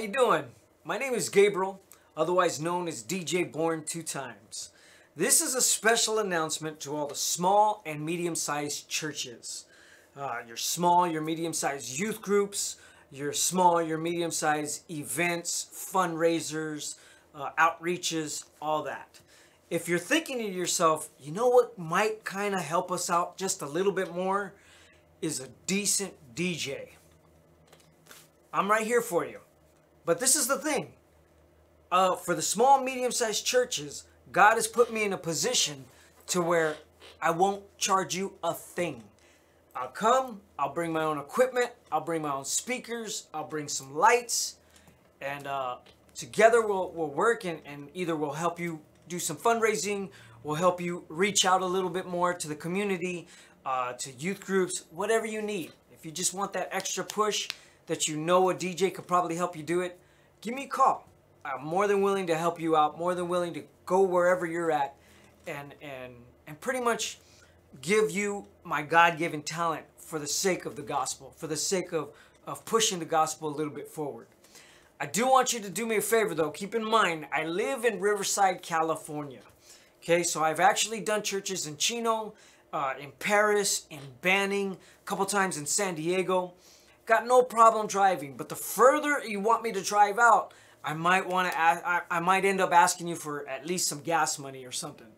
you doing? My name is Gabriel, otherwise known as DJ Born Two Times. This is a special announcement to all the small and medium-sized churches. Uh, your small, your medium-sized youth groups, your small, your medium-sized events, fundraisers, uh, outreaches, all that. If you're thinking to yourself, you know what might kind of help us out just a little bit more, is a decent DJ. I'm right here for you. But this is the thing. Uh, for the small, medium-sized churches, God has put me in a position to where I won't charge you a thing. I'll come, I'll bring my own equipment, I'll bring my own speakers, I'll bring some lights, and uh, together we'll, we'll work and, and either we'll help you do some fundraising, we'll help you reach out a little bit more to the community, uh, to youth groups, whatever you need. If you just want that extra push that you know a DJ could probably help you do it, give me a call. I'm more than willing to help you out, more than willing to go wherever you're at and and and pretty much give you my God-given talent for the sake of the gospel, for the sake of of pushing the gospel a little bit forward. I do want you to do me a favor though. Keep in mind, I live in Riverside, California. Okay, so I've actually done churches in Chino, uh, in Perris, in Banning, a couple times in San Diego. Got no problem driving, but the further you want me to drive out, I might want to. I, I might end up asking you for at least some gas money or something.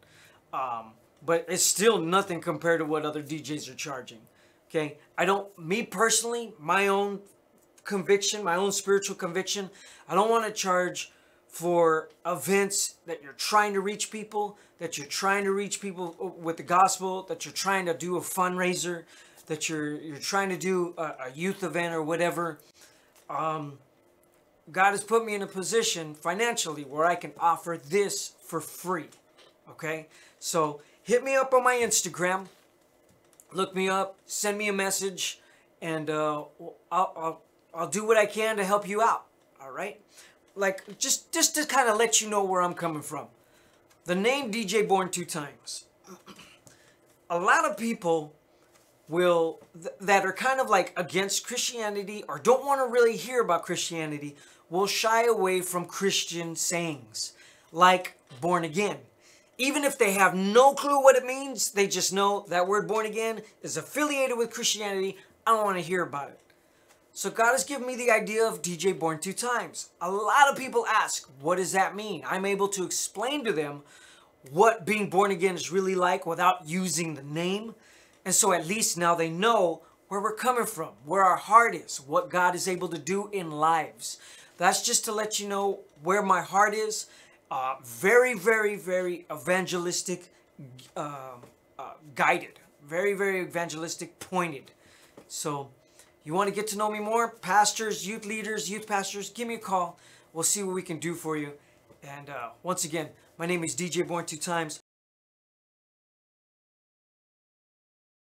Um, but it's still nothing compared to what other DJs are charging. Okay, I don't. Me personally, my own conviction, my own spiritual conviction. I don't want to charge for events that you're trying to reach people, that you're trying to reach people with the gospel, that you're trying to do a fundraiser, that you're you're trying to do a, a youth event or whatever. Um, God has put me in a position financially where I can offer this for free. Okay? So hit me up on my Instagram. Look me up, send me a message, and uh, I'll, I'll, I'll do what I can to help you out. All right? Like, just, just to kind of let you know where I'm coming from. The name DJ Born Two Times. A lot of people will th- that are kind of like against Christianity or don't want to really hear about Christianity will shy away from Christian sayings like born again. Even if they have no clue what it means, they just know that word born again is affiliated with Christianity. I don't want to hear about it. So God has given me the idea of DJ Born Two Times. A lot of people ask, what does that mean? I'm able to explain to them what being born again is really like without using the name. And so at least now they know where we're coming from, where our heart is, what God is able to do in lives. That's just to let you know where my heart is. Uh, very, very, very evangelistic, uh, uh, guided. Very, very evangelistic, pointed. So, you want to get to know me more? Pastors, youth leaders, youth pastors, give me a call. We'll see what we can do for you. And uh, once again, my name is DJ Born Two Times.